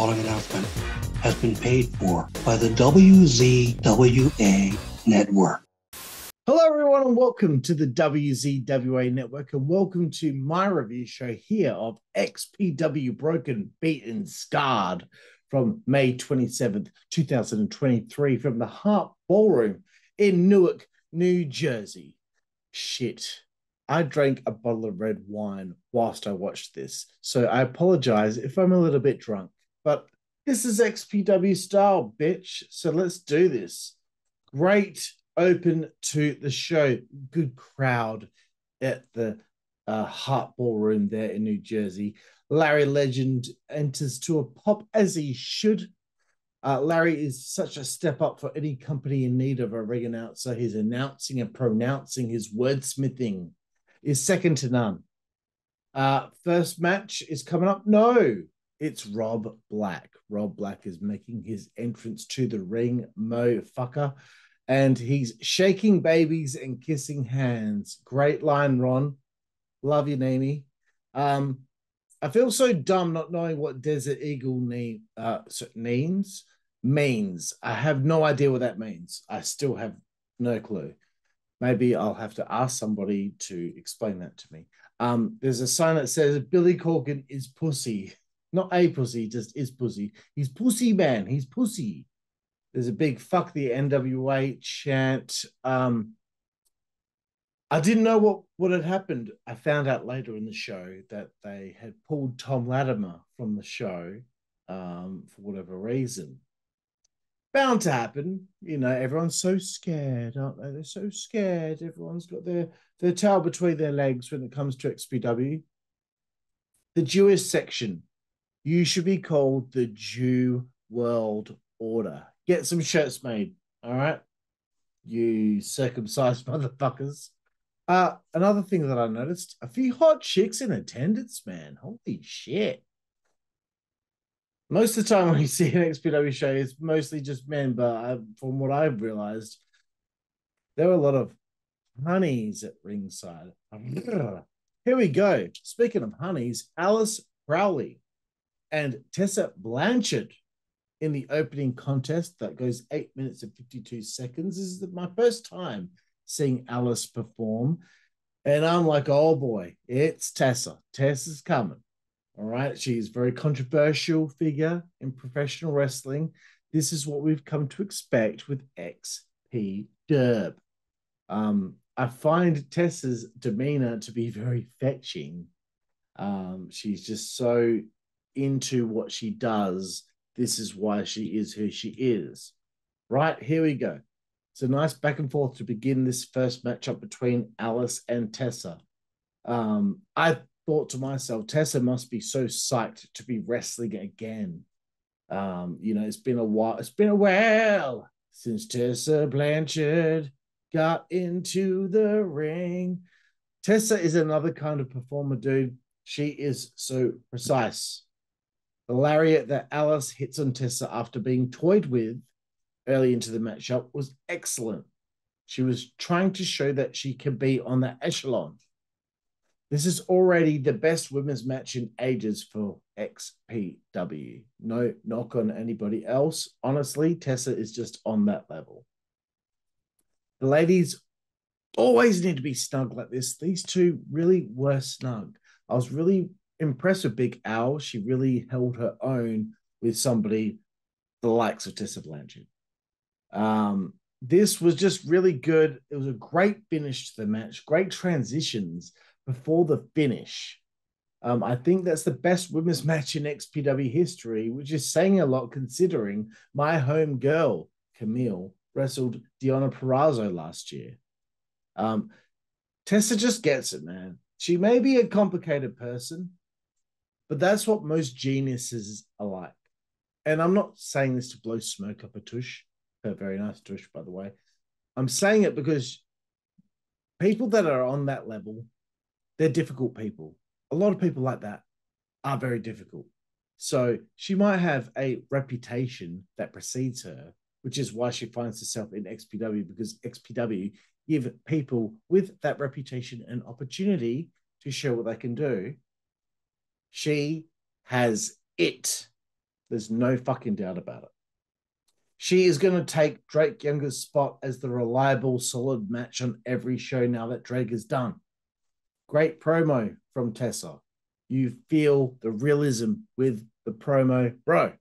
following announcement has been paid for by the WZWA network. Hello, everyone, and welcome to the WZWA network, and welcome to my review show here of XPW Broken, Beaten, Scarred from May 27th, 2023, from the Heart Ballroom in Newark, New Jersey. Shit. I drank a bottle of red wine whilst I watched this, so I apologize if I'm a little bit drunk, but this is XPW style, bitch. So let's do this. Great open to the show. Good crowd at the uh, Ballroom there in New Jersey. Larry Legend enters to a pop as he should. Uh, Larry is such a step up for any company in need of a ring announcer. His announcing and pronouncing, his wordsmithing is second to none. Uh, first match is coming up. No, it's Rob Black. Rob Black is making his entrance to the ring, mo fucker, and he's shaking babies and kissing hands. Great line, Ron. Love you, Nami. Um, I feel so dumb not knowing what Desert Eagle name uh means. Means. I have no idea what that means. I still have no clue. Maybe I'll have to ask somebody to explain that to me. Um, there's a sign that says Billy Corgan is pussy. Not a pussy, just is pussy. He's pussy man. He's pussy. There's a big fuck the NWA chant. Um, I didn't know what, what had happened. I found out later in the show that they had pulled Tom Latimer from the show um, for whatever reason. Bound to happen. You know, everyone's so scared, aren't they? They're so scared. Everyone's got their, their tail between their legs when it comes to XPW. The Jewish section. You should be called the Jew World Order. Get some shirts made. All right. You circumcised motherfuckers. Uh, another thing that I noticed a few hot chicks in attendance, man. Holy shit. Most of the time when you see an XPW show, it's mostly just men, but I, from what I've realized, there were a lot of honeys at ringside. Here we go. Speaking of honeys, Alice Crowley and Tessa Blanchard in the opening contest that goes eight minutes and 52 seconds. This is my first time seeing Alice perform. And I'm like, oh boy, it's Tessa. Tessa's coming. All right. She's a very controversial figure in professional wrestling. This is what we've come to expect with XP Derb. Um, I find Tessa's demeanor to be very fetching. Um, she's just so into what she does. This is why she is who she is. Right, here we go. It's a nice back and forth to begin this first matchup between Alice and Tessa. Um, I thought to myself, Tessa must be so psyched to be wrestling again. Um, you know, it's been a while, it's been a while since Tessa Blanchard got into the ring. Tessa is another kind of performer, dude. She is so precise. The lariat that Alice hits on Tessa after being toyed with early into the matchup was excellent. She was trying to show that she can be on the echelon. This is already the best women's match in ages for XPW. No knock on anybody else. Honestly, Tessa is just on that level. The ladies always need to be snug like this. These two really were snug. I was really impressed with Big Al. She really held her own with somebody the likes of Tessa Blanchard. Um, this was just really good. It was a great finish to the match, great transitions before the finish. Um, I think that's the best women's match in XPW history, which is saying a lot considering my home girl, Camille, wrestled Deonna Purrazzo last year. Um, Tessa just gets it, man. She may be a complicated person, but that's what most geniuses are like. And I'm not saying this to blow smoke up a tush, a very nice tush, by the way. I'm saying it because people that are on that level, they're difficult people. A lot of people like that are very difficult. So she might have a reputation that precedes her, which is why she finds herself in XPW because XPW give people with that reputation an opportunity to show what they can do. She has it. There's no fucking doubt about it. She is going to take Drake Younger's spot as the reliable, solid match on every show now that Drake is done. Great promo from Tessa. You feel the realism with the promo, bro.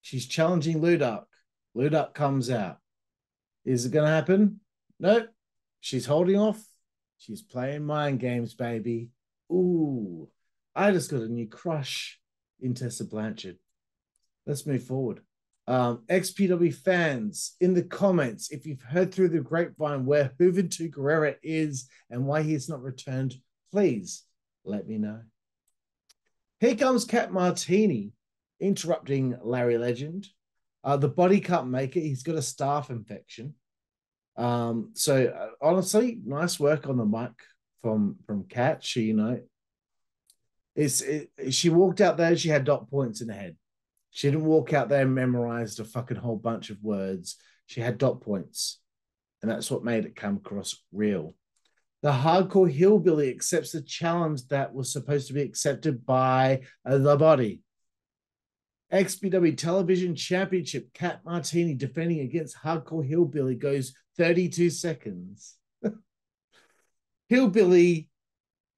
She's challenging Ludark. Ludark comes out. Is it going to happen? Nope. She's holding off. She's playing mind games, baby. Ooh, I just got a new crush in Tessa Blanchard. Let's move forward. Um, XPW fans, in the comments, if you've heard through the grapevine where Juventud Guerrera is and why he's not returned, please let me know. Here comes Kat Martini interrupting Larry Legend. Uh, the body cut maker, he's got a staph infection. Um, so uh, honestly, nice work on the mic from from Kat. She, you know, it's it, she walked out there. She had dot points in the head. She didn't walk out there and memorized a fucking whole bunch of words. She had dot points, and that's what made it come across real. The hardcore hillbilly accepts the challenge that was supposed to be accepted by the body. XPW Television Championship, Kat Martini defending against Hardcore Hillbilly goes 32 seconds. Hillbilly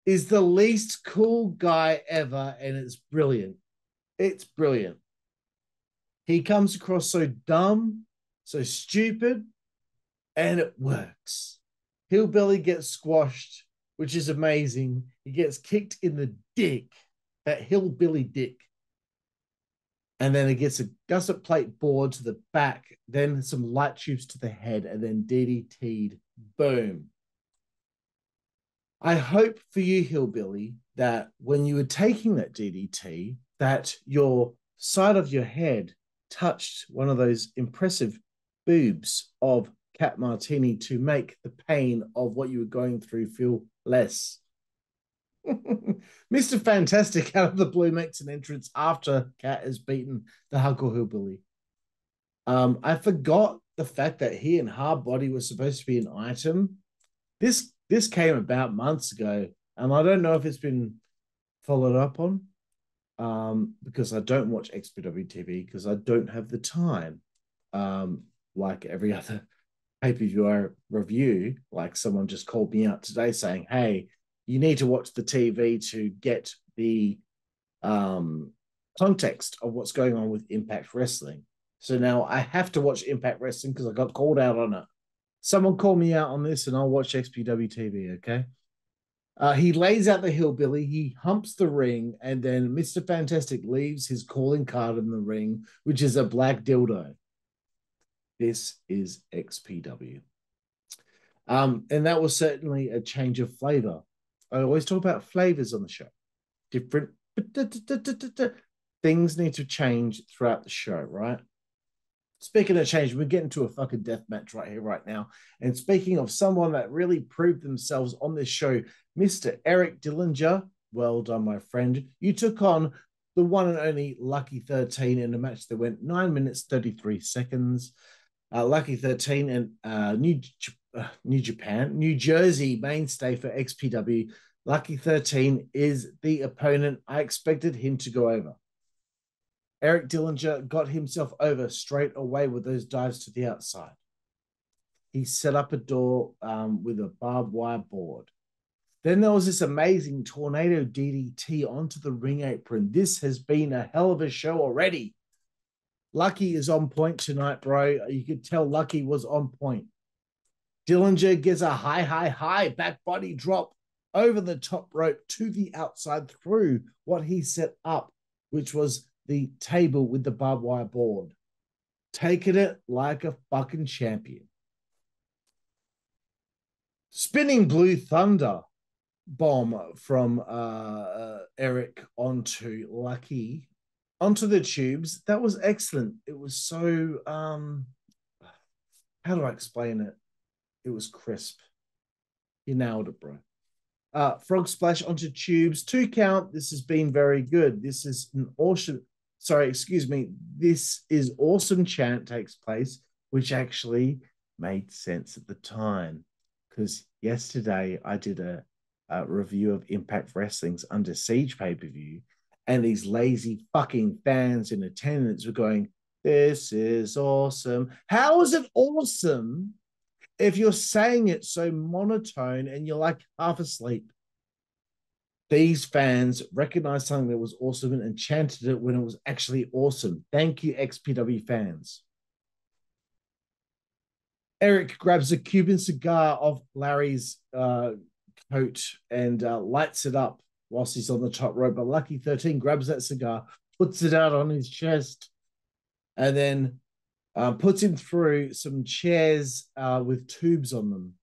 is the least cool guy ever, and it's brilliant. It's brilliant. He comes across so dumb, so stupid, and it works. Hillbilly gets squashed, which is amazing. He gets kicked in the dick, that hillbilly dick and then it gets a gusset plate board to the back, then some light tubes to the head, and then DDT'd. Boom. I hope for you, Hillbilly, that when you were taking that DDT, that your side of your head touched one of those impressive boobs of Kat Martini to make the pain of what you were going through feel less. Mr. Fantastic out of the blue makes an entrance after Kat has beaten the Hardcore Hillbilly. Um, I forgot the fact that he and Hardbody were supposed to be an item. This this came about months ago, and I don't know if it's been followed up on um, because I don't watch XPW TV because I don't have the time. Um, like every other pay per view review, like someone just called me out today saying, "Hey, you need to watch the TV to get the um, context of what's going on with Impact Wrestling. So now I have to watch Impact Wrestling because I got called out on it. Someone call me out on this and I'll watch XPW TV, okay? Uh, he lays out the hillbilly, he humps the ring, and then Mr. Fantastic leaves his calling card in the ring, which is a black dildo. This is XPW. Um, and that was certainly a change of flavor I always talk about flavors on the show. Different things need to change throughout the show, right? Speaking of change, we're getting to a fucking death match right here, right now. And speaking of someone that really proved themselves on this show, Mr. Eric Dillinger, well done, my friend. You took on the one and only Lucky 13 in a match that went nine minutes, 33 seconds. Uh, Lucky 13 and uh, New uh, New Japan, New Jersey mainstay for XPW. Lucky 13 is the opponent. I expected him to go over. Eric Dillinger got himself over straight away with those dives to the outside. He set up a door um, with a barbed wire board. Then there was this amazing tornado DDT onto the ring apron. This has been a hell of a show already. Lucky is on point tonight, bro. You could tell Lucky was on point. Dillinger gets a high, high, high back body drop over the top rope to the outside through what he set up, which was the table with the barbed wire board. Taking it like a fucking champion. Spinning Blue Thunder bomb from uh, uh, Eric onto Lucky onto the tubes. That was excellent. It was so um how do I explain it? It was crisp. You nailed it, bro. Uh, frog splash onto tubes, two count. This has been very good. This is an awesome. Sorry, excuse me. This is awesome. Chant takes place, which actually made sense at the time because yesterday I did a, a review of Impact Wrestling's Under Siege pay per view, and these lazy fucking fans in attendance were going, This is awesome. How is it awesome if you're saying it so monotone and you're like half asleep? These fans recognized something that was awesome and enchanted it when it was actually awesome. Thank you, XPW fans. Eric grabs a Cuban cigar off Larry's uh, coat and uh, lights it up whilst he's on the top rope. But Lucky 13 grabs that cigar, puts it out on his chest, and then uh, puts him through some chairs uh, with tubes on them.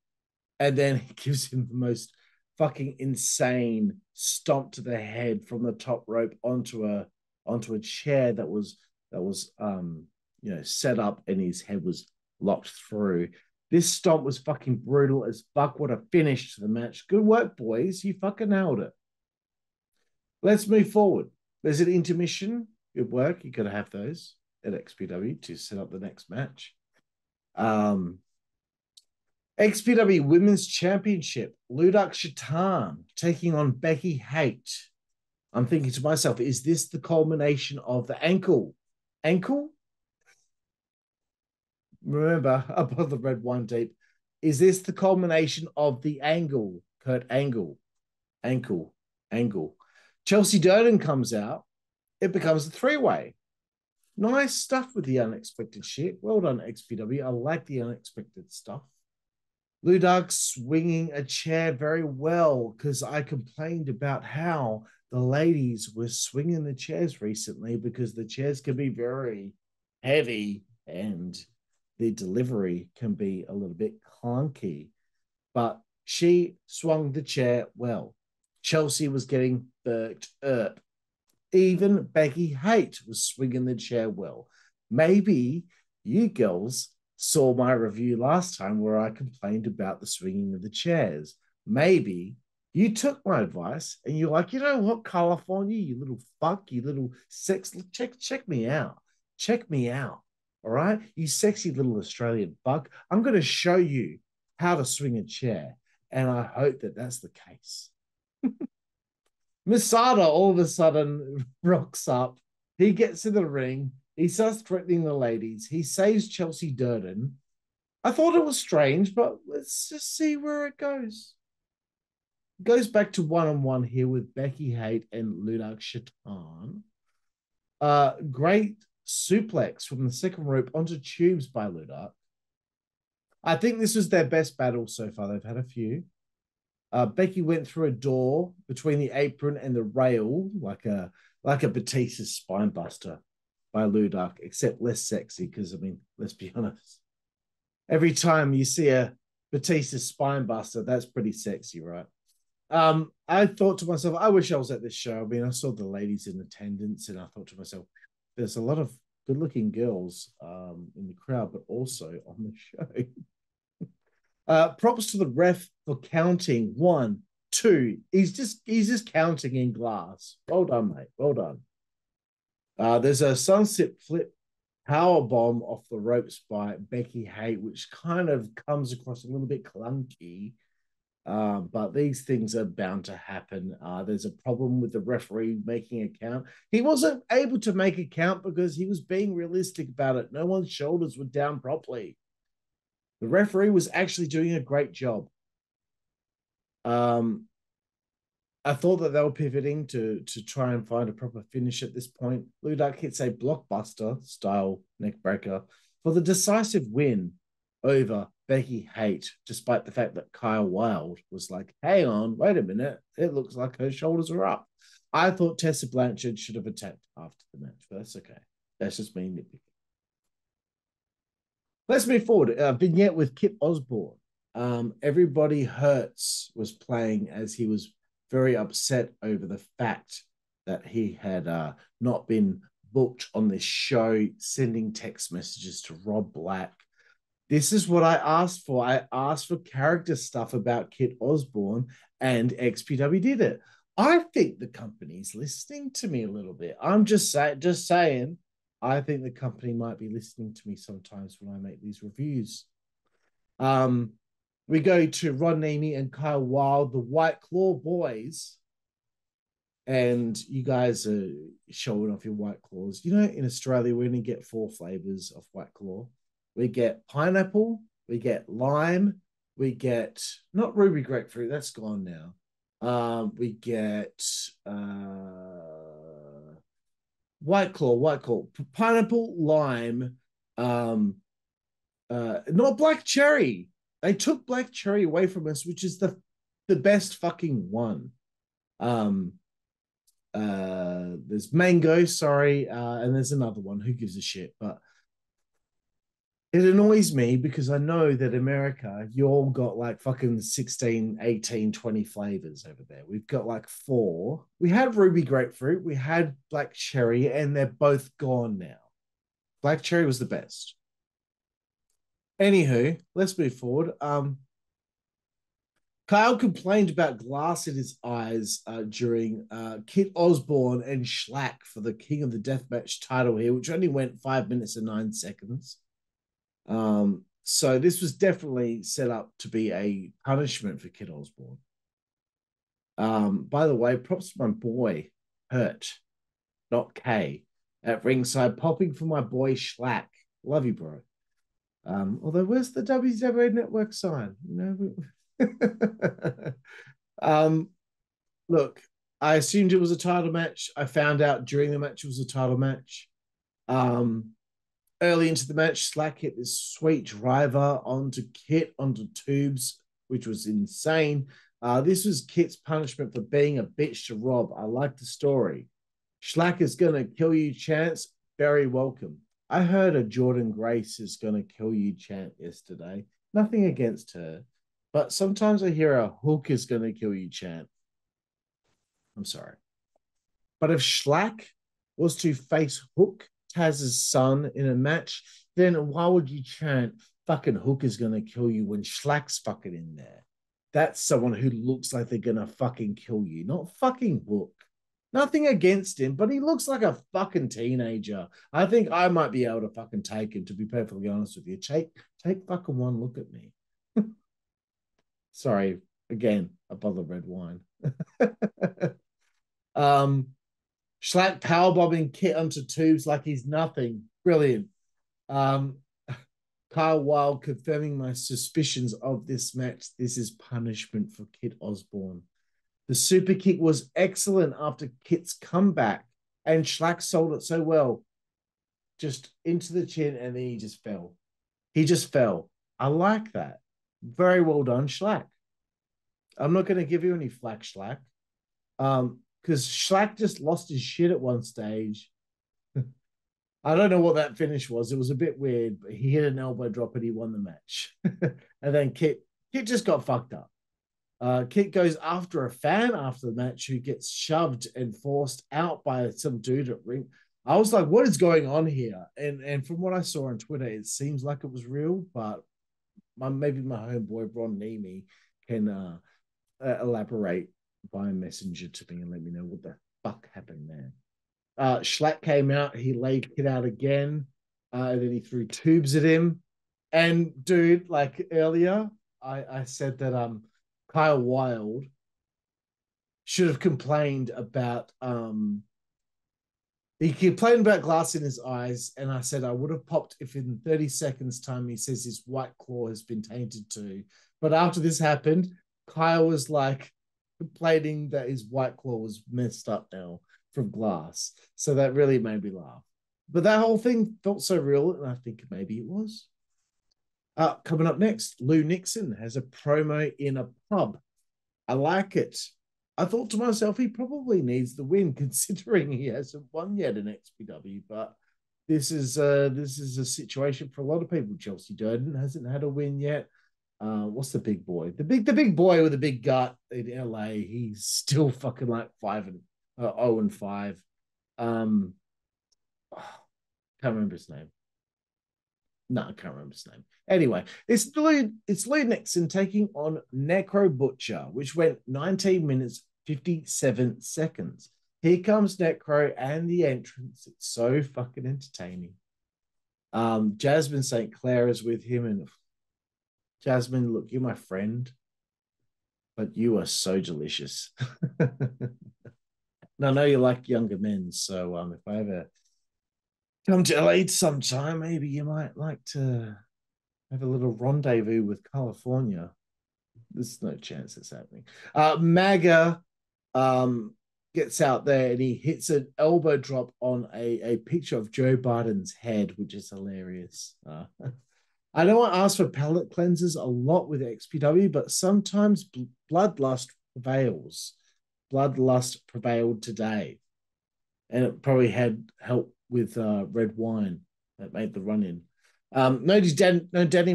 And then he gives him the most fucking insane stomp to the head from the top rope onto a onto a chair that was that was um you know set up and his head was locked through. This stomp was fucking brutal as fuck. What a finish to the match. Good work, boys. You fucking nailed it. Let's move forward. There's an intermission. Good work. You got to have those at XPW to set up the next match. Um, XPW Women's Championship. Ludark Shaitan taking on Becky Hate. I'm thinking to myself, is this the culmination of the ankle? Ankle? remember above the red wine deep is this the culmination of the angle? Kurt angle. Ankle. Angle. Chelsea durden comes out. It becomes a three-way. Nice stuff with the unexpected shit. Well done xpw i like the unexpected stuff Ludark swinging a chair very well because i complained about how the ladies were swinging the chairs recently because the chairs can be very heavy and the delivery can be a little bit clunky, but she swung the chair well. Chelsea was getting burnt up. Even Becky Hate was swinging the chair well. Maybe you girls saw my review last time where I complained about the swinging of the chairs. Maybe you took my advice and you're like, you know what, Karlifornia, you little fuck, you little sex, check, check me out. Check me out. All right, you sexy little Australian buck. I'm going to show you how to swing a chair. And I hope that that's the case. Masada all of a sudden rocks up. He gets in the ring. He starts threatening the ladies. He saves Chelsea Durden. I thought it was strange, but let's just see where it goes. goes back to one on one here with Becky Hate and Ludark Shaitan. Uh, great suplex from the second rope onto tubes by Ludark. I think this was their best battle so far. They've had a few. Uh, Becky went through a door between the apron and the rail, like a like a Batista spinebuster by Ludark, except less sexy. Because I mean, let's be honest. Every time you see a Batista spinebuster, that's pretty sexy, right? Um, I thought to myself, I wish I was at this show. I mean, I saw the ladies in attendance, and I thought to myself, there's a lot of good looking girls um, in the crowd, but also on the show. uh, props to the ref for counting one, two. He's just he's just counting in glass. Well done, mate. Well done. Uh, there's a sunset flip power bomb off the ropes by Becky Hay, which kind of comes across a little bit clunky. Uh, but these things are bound to happen. Uh, there's a problem with the referee making a count. He wasn't able to make a count because he was being realistic about it. No one's shoulders were down properly. The referee was actually doing a great job. Um, I thought that they were pivoting to to try and find a proper finish at this point. Ludark hits a blockbuster style neckbreaker for the decisive win over Becky Hate, despite the fact that Kyle Wilde was like, hang on, wait a minute. It looks like her shoulders are up. I thought Tessa Blanchard should have attacked after the match, but that's okay. That's just me nitpicking. Let's move forward. Uh, vignette with Kit Osborne. Um, Everybody Hurts was playing as he was very upset over the fact that he had uh, not been booked on this show, sending text messages to Rob Black this is what I asked for. I asked for character stuff about Kit Osborne, and XPW did it. I think the company's listening to me a little bit. I'm just saying, just saying. I think the company might be listening to me sometimes when I make these reviews. Um, we go to Ron Nemi and Kyle Wilde, the White Claw boys. and you guys are showing off your white claws. You know, in Australia, we only get four flavors of white claw. We get pineapple, we get lime, we get not ruby grapefruit, that's gone now. Um, we get uh, white claw, white claw, pineapple, lime, um, uh, not black cherry. They took black cherry away from us, which is the the best fucking one. Um, uh, there's mango, sorry, uh, and there's another one. Who gives a shit? But it annoys me because I know that America, you all got like fucking 16, 18, 20 flavors over there. We've got like four. We had ruby grapefruit, we had black cherry, and they're both gone now. Black cherry was the best. Anywho, let's move forward. Um, Kyle complained about glass in his eyes uh, during uh, Kit Osborne and Shlak for the King of the Deathmatch title here, which only went five minutes and nine seconds. Um, so this was definitely set up to be a punishment for Kit Osborne. Um, by the way, props to my boy Hurt, not K, at ringside, popping for my boy Shlak. Love you, bro. Um, although where's the WWE Network sign? Um, look, I assumed it was a title match. I found out during the match it was a title match. Um, early into the match, Shlak hit this sweet driver onto Kit onto tubes, which was insane. Uh, this was Kit's punishment for being a bitch to Rob. I like the story. Shlak is gonna kill you, Chance. Very welcome. I heard a Jordynne Grace is gonna kill you chant yesterday. Nothing against her. But sometimes I hear a hook is going to kill you chant. I'm sorry. But if Shlak was to face Hook, Taz's son, in a match, then why would you chant fucking Hook is going to kill you when Shlak's fucking in there? That's someone who looks like they're going to fucking kill you, not fucking Hook. Nothing against him, but he looks like a fucking teenager. I think I might be able to fucking take him, to be perfectly honest with you. Take, take fucking one look at me. Sorry, again, a bottle of red wine. um, power powerbombing Kit onto tubes like he's nothing. Brilliant. Um, Kyle Wilde confirming my suspicions of this match. This is punishment for Kit Osborne. The super kick was excellent after Kit's comeback, and Shlak sold it so well. Just into the chin, and then he just fell. He just fell. I like that. Very well done, Shlak. I'm not going to give you any flack, um, because Shlak just lost his shit at one stage. I don't know what that finish was. It was a bit weird, but he hit an elbow drop and he won the match. and then Kit, Kit just got fucked up. Uh, Kit goes after a fan after the match who gets shoved and forced out by some dude at ring. I was like, what is going on here? And and from what I saw on Twitter, it seems like it was real, but my, maybe my homeboy Ron Nemi can uh, uh, elaborate by messenger to me and let me know what the fuck happened there. Uh, Shlak came out, he laid Kit out again, uh, and then he threw tubes at him. And dude, like earlier, I, I said that um Kyle Wilde should have complained about um he complained about glass in his eyes, and I said I would have popped if in 30 seconds' time he says his white claw has been tainted too. But after this happened, Kyle was like complaining that his white claw was messed up now from glass. So that really made me laugh. But that whole thing felt so real, and I think maybe it was. Uh, coming up next, Lou Nixon has a promo in a pub. I like it. I thought to myself, he probably needs the win, considering he hasn't won yet in XPW. But this is uh, this is a situation for a lot of people. Chelsea Durden hasn't had a win yet. Uh, what's the big boy? The big the big boy with the big gut in LA. He's still fucking like five and uh, oh and five. Um, can't remember his name. No, I can't remember his name. Anyway, it's Lou, it's Lou Nixon taking on Necro Butcher, which went 19 minutes 57 seconds. Here comes Necro and the entrance. It's so fucking entertaining. Um, Jasmine St. Clair is with him, and Jasmine, look, you're my friend, but you are so delicious. And I know you like younger men, so um, if I ever come to LA sometime, maybe you might like to have a little rendezvous with Karlifornia. There's no chance it's happening. Uh, MAGA um, gets out there and he hits an elbow drop on a, a picture of Joe Biden's head, which is hilarious. Uh, I don't ask for palate cleansers a lot with XPW, but sometimes bloodlust prevails. Bloodlust prevailed today. And it probably had help with uh, red wine that made the run in. Um, no, Dan, no Danny,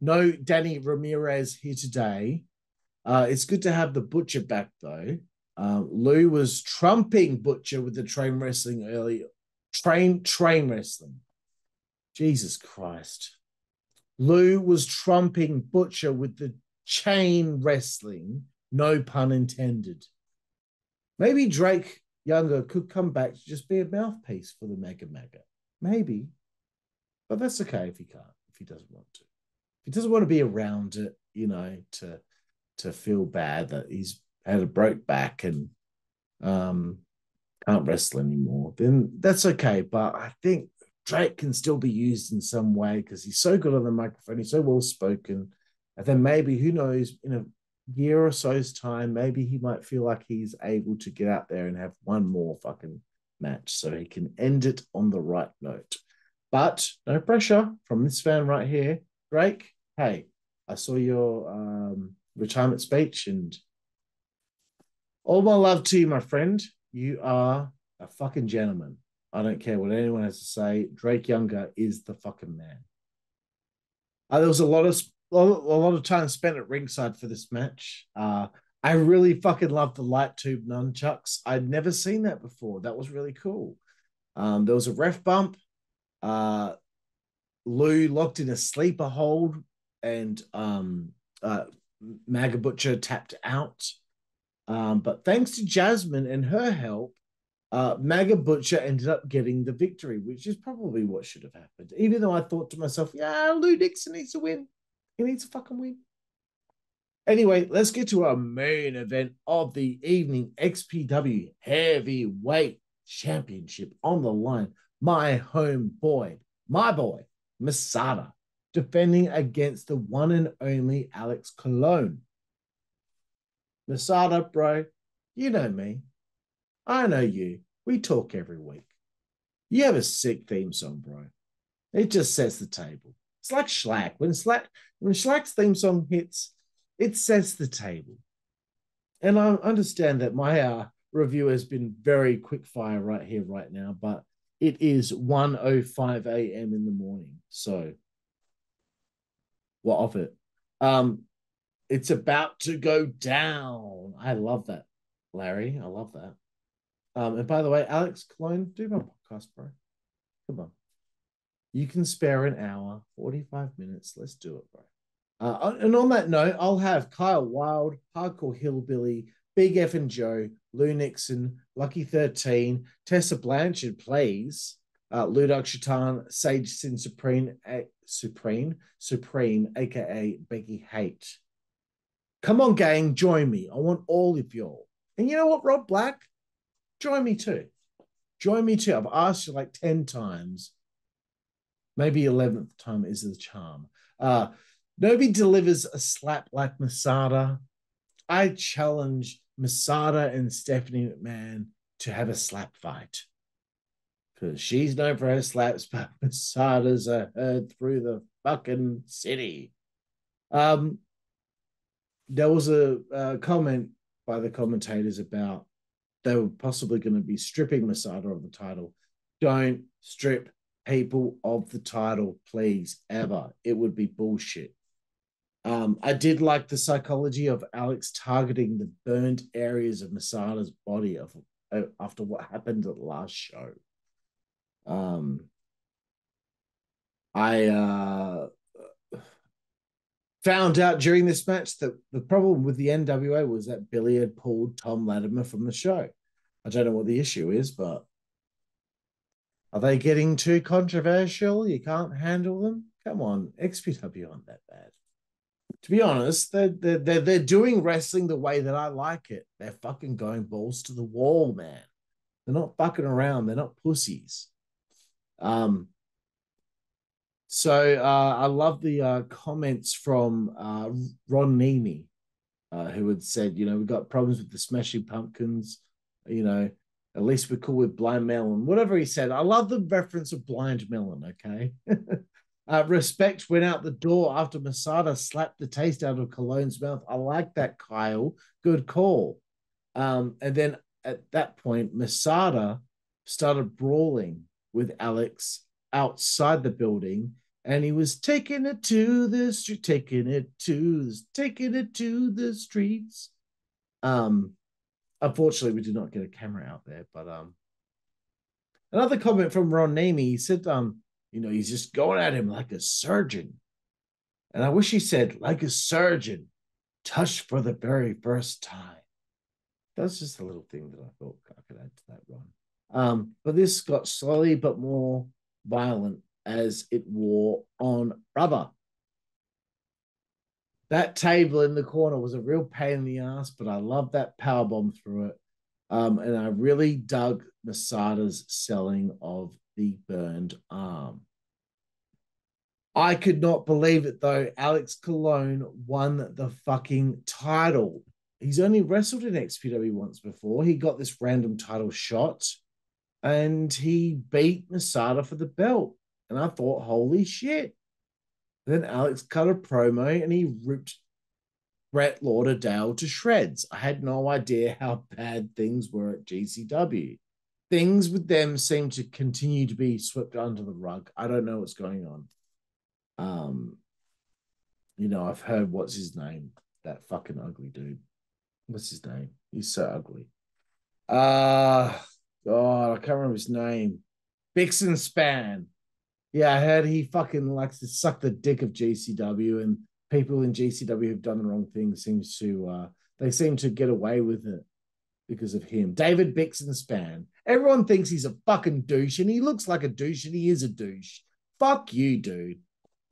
no Danny Ramirez here today. Uh, it's good to have the butcher back though. Uh, Lou was trumping butcher with the train wrestling earlier. Train train wrestling. Jesus Christ. Lou was trumping butcher with the chain wrestling. No pun intended. Maybe Drake Younger could come back to just be a mouthpiece for the Mega Mega. Maybe. But that's okay if he can't, if he doesn't want to. If he doesn't want to be around it, you know, to to feel bad that he's had a broke back and um can't wrestle anymore, then that's okay. But I think Drake can still be used in some way because he's so good on the microphone, he's so well spoken. And then maybe, who knows, in a year or so's time, maybe he might feel like he's able to get out there and have one more fucking match so he can end it on the right note. But no pressure from this fan right here. Drake, hey, I saw your um, retirement speech and all my love to you, my friend. You are a fucking gentleman. I don't care what anyone has to say. Drake Younger is the fucking man. Uh, there was a lot of a lot of time spent at ringside for this match. Uh, I really fucking love the light tube nunchucks. I'd never seen that before. That was really cool. Um, there was a ref bump. Uh, Lou locked in a sleeper hold, and um, uh, Maga Butcher tapped out. Um, but thanks to Jasmine and her help, uh, Maga Butcher ended up getting the victory, which is probably what should have happened. Even though I thought to myself, yeah, Lou Nixon needs to win. He needs to fucking win. Anyway, let's get to our main event of the evening XPW Heavyweight Championship on the line my home boy, my boy, Masada, defending against the one and only Alex Colon. Masada, bro, you know me. I know you. We talk every week. You have a sick theme song, bro. It just sets the table. It's like Shlak. When Shlak when Shlak's theme song hits, it sets the table. And I understand that my uh, review has been very quick fire right here, right now, but it is 1.05 a.m. in the morning. So what of it? Um, it's about to go down. I love that, Larry. I love that. Um, and by the way, Alex Colon, do my podcast, bro. Come on. You can spare an hour, 45 minutes. Let's do it, bro. Uh, and on that note, I'll have Kyle Wilde, Hardcore Hillbilly, Big F and Joe, Lou Nixon, Lucky 13, Tessa Blanchard plays, uh, Ludark Shaitan, Sage Sin Supreme, a- Supreme, Supreme, aka Becky Hate. Come on, gang, join me. I want all of y'all. And you know what, Rob Black? Join me too. Join me too. I've asked you like 10 times. Maybe 11th time is the charm. Uh, nobody delivers a slap like Masada. I challenge Masada and Stephanie McMahon to have a slap fight. Because she's known for her slaps, but Masada's are heard through the fucking city. Um, there was a, a comment by the commentators about they were possibly going to be stripping Masada of the title. Don't strip people of the title, please, ever. It would be bullshit. Um, I did like the psychology of Alex targeting the burnt areas of Masada's body of, uh, after what happened at the last show. Um, I uh, found out during this match that the problem with the NWA was that Billy had pulled Tom Latimer from the show. I don't know what the issue is, but are they getting too controversial? You can't handle them? Come on, XPW aren't that bad. to be honest, they're, they're, they're, they're doing wrestling the way that I like it. They're fucking going balls to the wall, man. They're not fucking around. They're not pussies. Um, so uh, I love the uh, comments from uh, Ron Nemi, uh, who had said, you know, we've got problems with the Smashing Pumpkins. You know, at least we're cool with Blind Melon. Whatever he said. I love the reference of Blind Melon, okay? uh, respect went out the door after Masada slapped the taste out of Colon's mouth. I like that, Kyle. Good call. Um, and then at that point, Masada started brawling with Alex outside the building and he was taking it to the street, taking it to, taking it to the streets. Um, unfortunately, we did not get a camera out there, but um, another comment from Ron Nemi, he said, um, you know, he's just going at him like a surgeon, and I wish he said like a surgeon, touched for the very first time. That's just a little thing that I thought I could add to that, Ron. Um, but this got slowly but more violent as it wore on rubber. That table in the corner was a real pain in the ass, but I love that power bomb through it. Um, and I really dug Masada's selling of the burned arm. I could not believe it though. Alex Colon won the fucking title. He's only wrestled in XPW once before. He got this random title shot and he beat Masada for the belt. And I thought, holy shit. Then Alex cut a promo and he ripped Brett Lauderdale to shreds. I had no idea how bad things were at GCW. Things with them seem to continue to be swept under the rug. I don't know what's going on. Um, you know, I've heard what's his name, that fucking ugly dude. What's his name? He's so ugly. Uh God, I can't remember his name. Bixenspan. Yeah, I heard he fucking likes to suck the dick of GCW, and people in GCW who've done the wrong thing seems to uh they seem to get away with it because of him. David Bixenspan. Everyone thinks he's a fucking douche, and he looks like a douche, and he is a douche. Fuck you, dude.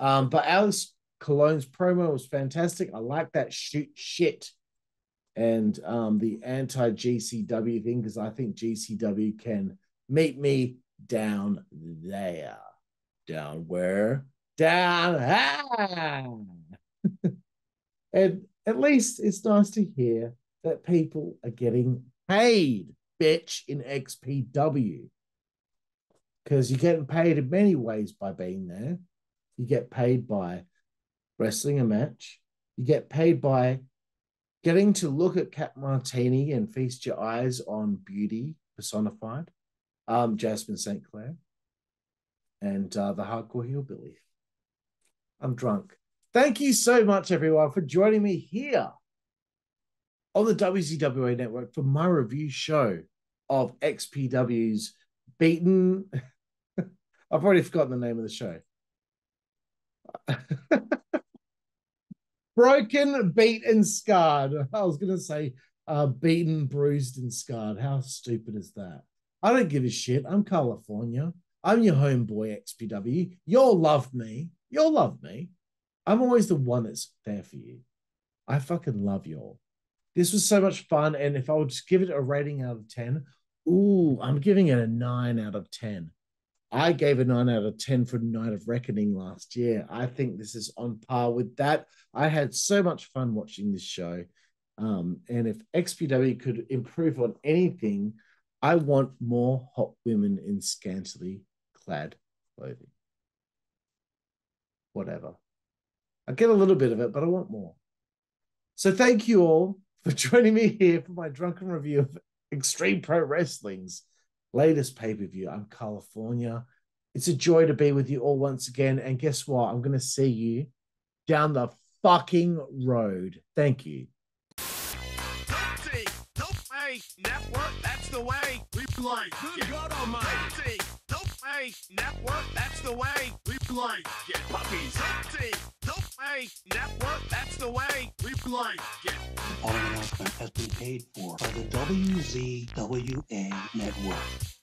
Um, but Alex Colon's promo was fantastic. I like that shoot shit and um the anti GCW thing because I think GCW can meet me down there down where? Down and at least it's nice to hear that people are getting paid, bitch, in XPW. Because you're getting paid in many ways by being there. You get paid by wrestling a match. You get paid by getting to look at Kat Martini and feast your eyes on beauty personified. Um, Jasmine St. Clair and uh, the Hardcore Hillbilly. I'm drunk. Thank you so much, everyone, for joining me here on the WCWA network for my review show of XPW's Beaten. I've already forgotten the name of the show. Broken, beat, and scarred. I was going to say uh, beaten, bruised, and scarred. How stupid is that? I don't give a shit. I'm Karlifornia. I'm your homeboy XPW. You'll love me. You'll love me. I'm always the one that's there for you. I fucking love y'all. This was so much fun. And if I would just give it a rating out of 10, ooh, I'm giving it a nine out of 10. I gave a nine out of 10 for Night of Reckoning last year. I think this is on par with that. I had so much fun watching this show. Um, and if XPW could improve on anything, I want more hot women in scantily clad clothing. Whatever. I get a little bit of it, but I want more. So thank you all for joining me here for my drunken review of Extreme Pro Wrestling's latest pay per view. I'm Karlifornia. It's a joy to be with you all once again. And guess what? I'm going to see you down the fucking road. Thank you. Network, that's the way we play. Good God Almighty. Network, that's the way we play. Get puppies. Dope Way Network, that's the way we play. Get. The following announcement has been paid for by the WZWA Network.